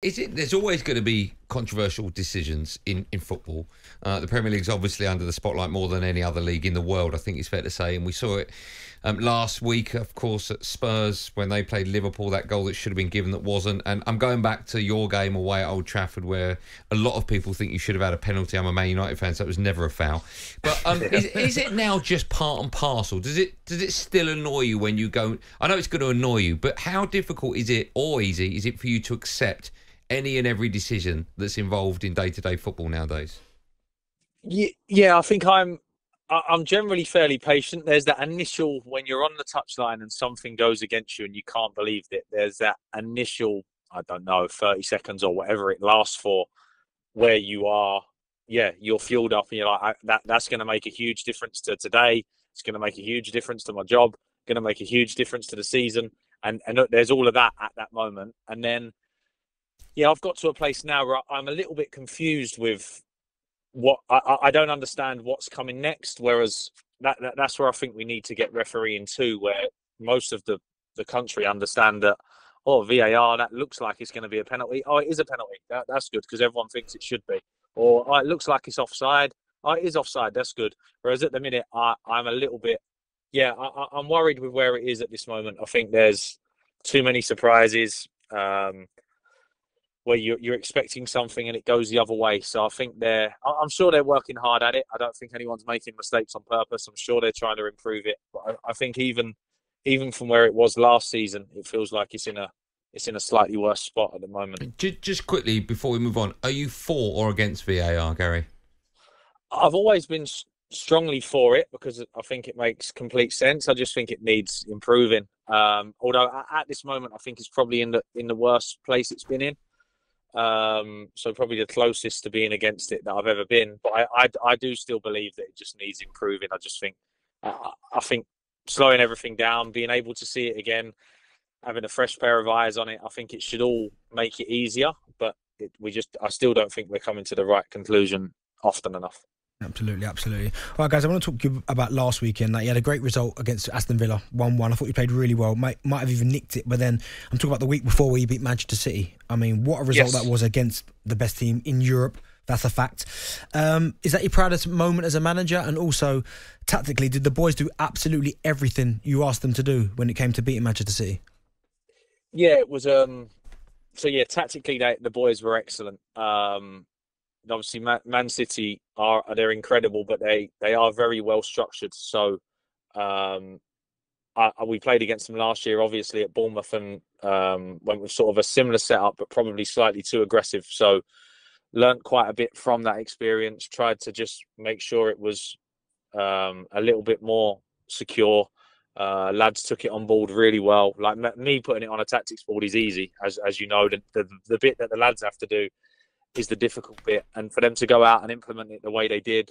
Is it? There's always going to be controversial decisions in in football. Uh, the Premier League's obviously under the spotlight more than any other league in the world. I think it's fair to say, and we saw it um, last week, of course, at Spurs when they played Liverpool. That goal that should have been given that wasn't. And I'm going back to your game away at Old Trafford, where a lot of people think you should have had a penalty. I'm a Man United fan, so it was never a foul. But um, is, is it now just part and parcel? Does it does it still annoy you when you go? I know it's going to annoy you, but how difficult is it, or easy is it for you to accept? Any and every decision that's involved in day to day football nowadays? Yeah, I think I'm. I'm generally fairly patient. There's that initial when you're on the touchline and something goes against you and you can't believe it. There's that initial, I don't know, 30 seconds or whatever it lasts for, where you are, yeah, you're fueled up and you're like, that that's going to make a huge difference to today. It's going to make a huge difference to my job. Going to make a huge difference to the season. And and there's all of that at that moment. And then yeah, I've got to a place now where I'm a little bit confused with what I, I don't understand what's coming next. Whereas that, that, that's where I think we need to get refereeing too, where most of the the country understand that oh VAR that looks like it's going to be a penalty. Oh, it is a penalty. That, that's good because everyone thinks it should be. Or oh, it looks like it's offside. Oh, it is offside. That's good. Whereas at the minute, I, I'm a little bit, yeah, I, I'm worried with where it is at this moment. I think there's too many surprises. Um, where you're, you're expecting something and it goes the other way. So I think they're, I'm sure they're working hard at it. I don't think anyone's making mistakes on purpose. I'm sure they're trying to improve it. But I, I think even, even from where it was last season, it feels like it's in a, it's in a slightly worse spot at the moment. Just quickly before we move on, are you for or against VAR, Gary? I've always been strongly for it because I think it makes complete sense. I just think it needs improving. Um, although at this moment, I think it's probably in the in the worst place it's been in. Um, so probably the closest to being against it that I've ever been. But I, I, I do still believe that it just needs improving. I just think, I, I think slowing everything down, being able to see it again, having a fresh pair of eyes on it, I think it should all make it easier. But it, we just, I still don't think we're coming to the right conclusion often enough. Absolutely, absolutely. All right, guys, I want to talk to you about last weekend. Like, you had a great result against Aston Villa, 1 1. I thought you played really well. Might, might have even nicked it, but then I'm talking about the week before where you beat Manchester City. I mean, what a result yes. that was against the best team in Europe. That's a fact. Um, is that your proudest moment as a manager? And also, tactically, did the boys do absolutely everything you asked them to do when it came to beating Manchester City? Yeah, it was. Um, so yeah, tactically, they, the boys were excellent. Um, obviously Man, City are they're incredible, but they they are very well structured. So um, I, we played against them last year, obviously at Bournemouth, and um, went with sort of a similar setup, but probably slightly too aggressive. So learned quite a bit from that experience. Tried to just make sure it was um, a little bit more secure. Uh, lads took it on board really well. Like me putting it on a tactics board is easy, as as you know. The, the the bit that the lads have to do is the difficult bit, and for them to go out and implement it the way they did,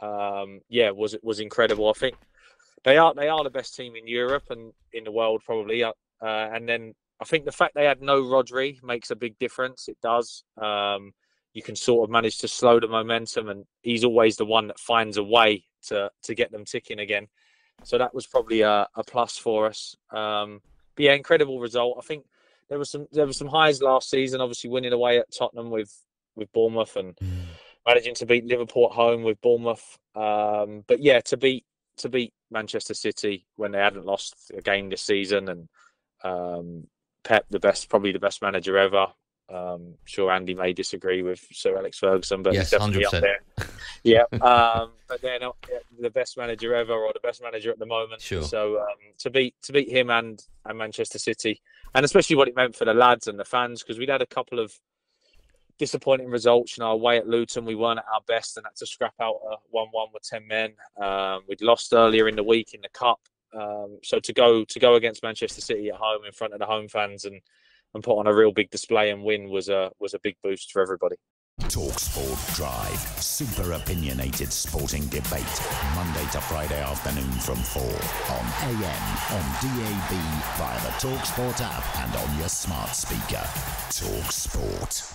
um, yeah, was was incredible. I think they are they are the best team in Europe and in the world probably. Uh, and then I think the fact they had no Rodri makes a big difference. It does. Um, you can sort of manage to slow the momentum, and he's always the one that finds a way to to get them ticking again. So that was probably a, a plus for us. Um, but yeah, incredible result. I think there was some there were some highs last season. Obviously, winning away at Tottenham with with Bournemouth and mm. managing to beat Liverpool at home with Bournemouth. Um, but yeah, to beat to beat Manchester City when they hadn't lost a game this season, and um, Pep, the best, probably the best manager ever. Um, sure, Andy may disagree with Sir Alex Ferguson, but yes, he's definitely 100%. up there. yeah, um, but they're not the best manager ever or the best manager at the moment. Sure. So um, to beat to beat him and and Manchester City, and especially what it meant for the lads and the fans, because we'd had a couple of disappointing results. You know, away at Luton, we weren't at our best and had to scrap out a one-one with ten men. Um, we'd lost earlier in the week in the cup, um, so to go to go against Manchester City at home in front of the home fans and and put on a real big display and win was a was a big boost for everybody. Talk Sport Drive, super opinionated sporting debate, Monday to Friday afternoon from 4 on AM, on DAB, via the Talk Sport app and on your smart speaker. Talk Sport.